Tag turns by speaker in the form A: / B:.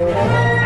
A: Música